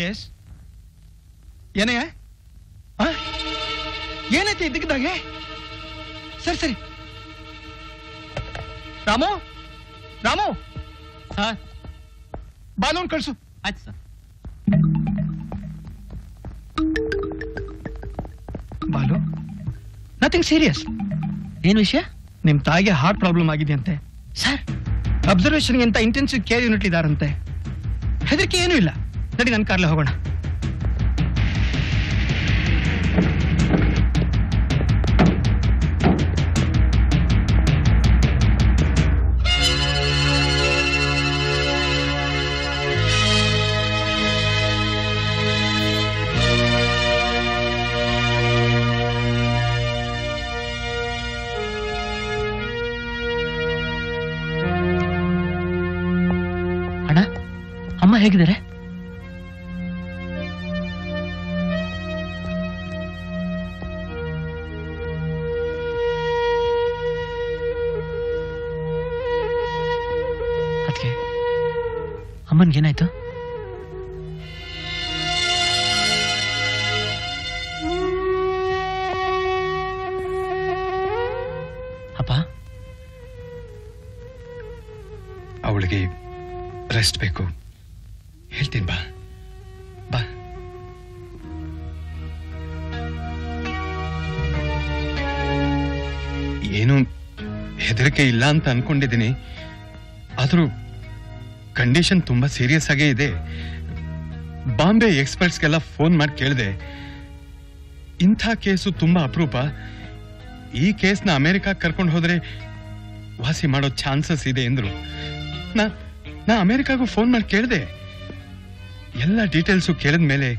S ಏನಯ್ಯ ಆ? ಏನೈತೆ ಇದ್ದಕ್ಕಿದ್ದಾಗೆ ಸರಿ ಸರಿ ರಾಮು ರಾಮು ಬಾಲೂನ್ ಕಳ್ಸು ಆಯ್ತು ಸರ್ ಬಾಲು ನಥಿಂಗ್ ಸೀರಿಯಸ್ ಏನು ವಿಷಯ ನಿಮ್ ತಾಯಿಗೆ ಹಾರ್ಟ್ ಪ್ರಾಬ್ಲಮ್ ಆಗಿದೆಯಂತೆ ಸರ್ ಅಬ್ಸರ್ವೇಷನ್ಗೆ ಅಂತ ಇಂಟೆನ್ಸಿವ್ ಕೇರ್ ಯೂನಿಟ್ ಇದಾರಂತೆ ಹೆದರಿಕೆ ಏನೂ ಇಲ್ಲ ನಡಿ ನನ್ನ ಕಾರ್ಲೆ ಹೋಗೋಣ. ಅಣ್ಣ ಅಮ್ಮ ಹೇಗಿದ್ದಾರೆ? ಅಮ್ಮನ್ಗೇನಾಯ್ತು ಅಪ್ಪ? ಅವಳಿಗೆ ರೆಸ್ಟ್ ಬೇಕು. ಹೇಳ್ತೀನಿ ಬಾ. ಬಾ. ಏನು ಹೆದರಿಕೆ ಇಲ್ಲ ಅಂತ ಅನ್ಕೊಂಡಿದ್ದೀನಿ. ಆದ್ರೂ ಕಂಡೀಷನ್ ತುಂಬಾ ಸೀರಿಯಸ್ ಆಗೇ ಇದೆ. ಬಾಂಬೆ ಎಕ್ಸ್ಪರ್ಟ್ಸ್ಗೆಲ್ಲ ಫೋನ್ ಮಾಡಿ ಕೇಳಿದೆ, ಇಂಥ ಕೇಸು ತುಂಬಾ ಅಪರೂಪ. ಈ ಕೇಸ್ನ ಅಮೆರಿಕ ಕರ್ಕೊಂಡು ಹೋದರೆ ವಾಸಿ ಮಾಡೋ ಚಾನ್ಸಸ್ ಇದೆ ಎಂದ್ರು. ನಾ ನಾ ಅಮೆರಿಕಾಗೂ ಫೋನ್ ಮಾಡಿ ಕೇಳಿದೆ. ಎಲ್ಲ ಡೀಟೇಲ್ಸು ಕೇಳಿದ ಮೇಲೆ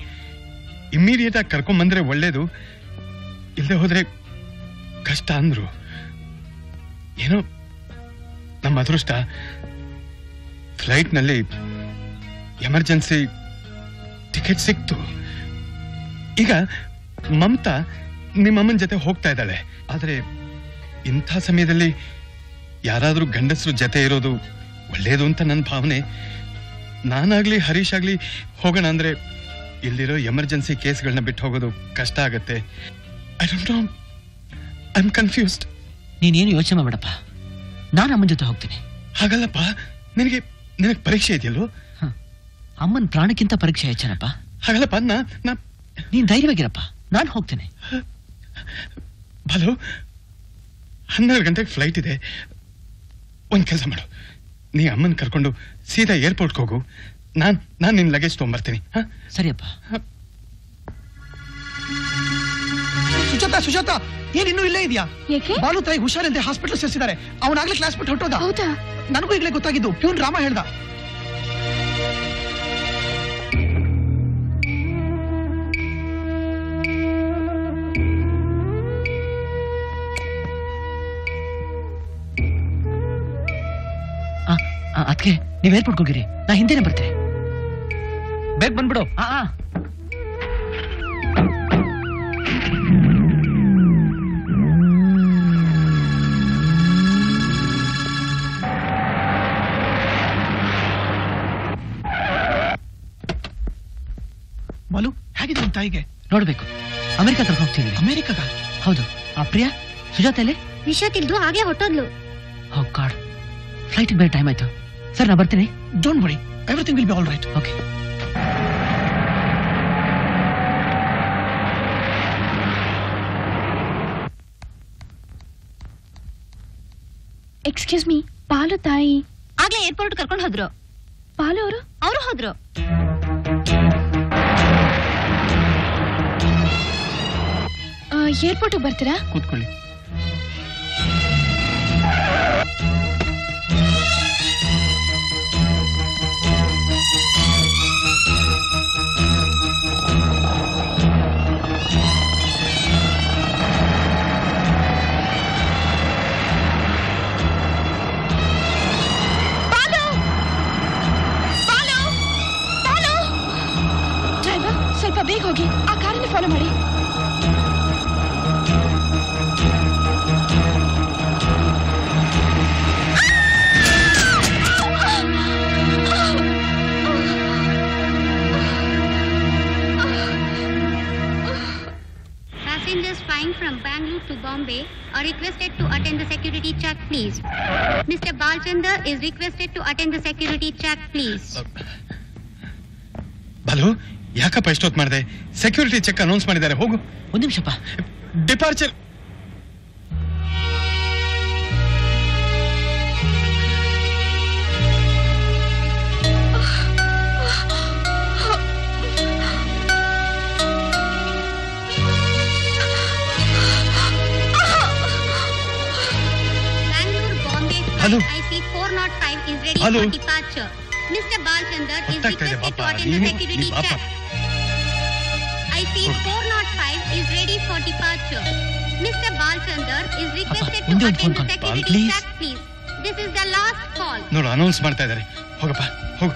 ಇಮ್ಮಿಡಿಯೇಟ್ ಆಗಿ ಒಳ್ಳೆಯದು ಇಲ್ಲದೆ ಹೋದರೆ ಕಷ್ಟ ಅಂದ್ರು. ಏನೋ, ನಮ್ಮ ಅದೃಷ್ಟ. ಫ್ಲೈಟ್ನಲ್ಲಿ ಎಮರ್ಜೆನ್ಸಿ ಟಿಕೆಟ್ ಸಿಕ್ತು. ಈಗ ಮಮತಾ ನಿಮ್ಮಮ್ಮನ ಜೊತೆ ಹೋಗ್ತಾ ಇದ್ದಾಳೆ. ಆದ್ರೆ ಇಂಥ ಸಮಯದಲ್ಲಿ ಯಾರಾದರೂ ಗಂಡಸರು ಜೊತೆ ಇರೋದು ಒಳ್ಳೆಯದು ಅಂತ ನನ್ನ ಭಾವನೆ. ನಾನಾಗಲಿ ಹರೀಶ್ ಆಗಲಿ ಹೋಗೋಣ ಅಂದ್ರೆ ಇಲ್ಲಿರೋ ಎಮರ್ಜೆನ್ಸಿ ಕೇಸ್ಗಳನ್ನ ಬಿಟ್ಟು ಹೋಗೋದು ಕಷ್ಟ ಆಗತ್ತೆ. I don't know. I am confused. ನೀನೇನು ಯೋಚನೆ ಮಾಡಪ್ಪ? ನಾನು ಅಮ್ಮನ ಜೊತೆ ಹೋಗ್ತೀನಿ. ಹಾಗಲ್ಲಪ್ಪ. ನಿನಗೆ ನಿನಗೆ ಪರೀಕ್ಷೆ ಇದೆಯಲ್ಲೋ? ಅಮ್ಮನ ಪ್ರಾಣಕ್ಕಿಂತ ಪರೀಕ್ಷೆ ಹೆಚ್ಚನಪ್ಪ. ಹಾಗಲ್ಲಪ್ಪ ನಾ ನಾ ನೀನ್ ಧೈರ್ಯವಾಗಿರಪ್ಪ. ನಾನು ಹೋಗ್ತೇನೆ. ಹಲೋ ಹನ್ನೆರಡು ಗಂಟೆಗೆ ಫ್ಲೈಟ್ ಇದೆ. ಒಂದು ಕೆಲಸ ಮಾಡು. ನೀ ಅಮ್ಮನ ಕರ್ಕೊಂಡು ಸೀದಾ ಏರ್ಪೋರ್ಟ್ಗೆ ಹೋಗು. ನಾನು ನಾನು ನಿನ್ನ ಲಗೇಜ್ ತೊಗೊಂಬರ್ತೀನಿ. ಹಾ? ಸರಿಯಪ್ಪ. ಸುಜಾತ ಸುಜಾತ! ಏನ್ ಇನ್ನೂ ಇಲ್ಲೇ ಇದೆಯಾ? ಬಾಲು ತಾಯಿ ಹುಷಾರಂತೆ ಹಾಸ್ಪಿಟಲ್ ಸೇರಿಸಿದ್ದಾರೆ. ಅವನಾಗ್ಲೇ ಕ್ಲಾಸ್ ಬಿಟ್ಟು ಹೊಟ್ಟೋದ ಹೌದಾ? ನನಗೂ ಈಗಲೇ ಗೊತ್ತಾಗಿದ್ದು. ಪ್ಯೂನ್ ರಾಮ ಹೇಳ್ದ. ಅದಕ್ಕೆ ನೀವ್ ಏರ್ಪೋರ್ಟ್ ಹೋಗಿರಿ. ನಾ ಹಿಂದೆನೆ ಬರ್ತೇನೆ. ಬೇಗ ಬಂದ್ಬಿಡು. ಆ. ಆ. ಬಾಲು ಹೇಗಿದೆ ನಿಮ್ ತಾಯಿಗೆ ನೋಡ್ಬೇಕು ಅಮೆರಿಕ ಕರ್ಕೊಂಡು ಹೋಗ್ತೀನಿ ಅಮೆರಿಕಾಗ ಹೌದು ಆ ಪ್ರಿಯಾ ಸುಜಾತ ಎಲ್ಲಿ ವಿಷಯ ತಿಳಿದು ಹಾಗೆ ಹೊಟ್ಟೋದ್ಲು ಹೋ ಗಾಡ್ ಫ್ಲೈಟ್ ಬೇರೆ ಟೈಮ್ ಆಯ್ತು ಸರ್ ನಾ ಬರ್ತೀನಿ don't worry everything will be all right okay excuse me ಪಾಲು ತಾಯಿ ಆಗ್ಲೇ ಏರ್ಪೋರ್ಟ್ ಕರ್ಕೊಂಡು ಹೋದ್ರು ಪಾಲು ಅವರು ಅವರು ಹೋದ್ರು ಏರ್ಪೋರ್ಟ್ ಬರ್ತೀರಾ ಕೂತ್ಕೊಳ್ಳಿ ಡ್ರೈವರ್ ಸ್ವಲ್ಪ ಬೇಗ ಹೋಗಿ ಆ ಕಾರನ್ನ ಫಾಲೋ ಮಾಡಿ to Bombay are requested to attend the security check, please. Mr. Balchandar is requested to attend the security check, please. Balu ಯಾಕಪ್ಪ ಇಷ್ಟೊತ್ತು ಮಾಡಿದೆ ಸೆಕ್ಯೂರಿಟಿ ಚೆಕ್ ಅನೌನ್ಸ್ ಮಾಡಿದ್ದಾರೆ ಹೋಗು ಒಂದ್ ನಿಮಿಷಪ್ಪ departure Hello. IC 405 is ready Hello. for departure. Mr. Balchandar is ಗೊತ್ತಾಗ್ತಾ ಇದೆ requested to ಪಾಪ attend the ನೀನು security ನೀ ಪಾಪ check. IC 405 is ready for departure. Mr. Balchandar is requested to ಒಂದೇ ಒಂದು attend the phone call, security please. check, please. This is the last call. ನೋಡು announce ಮಾಡ್ತಾ ಇದ್ದಾರೆ ಹೋಗಪ್ಪ ಹೋಗು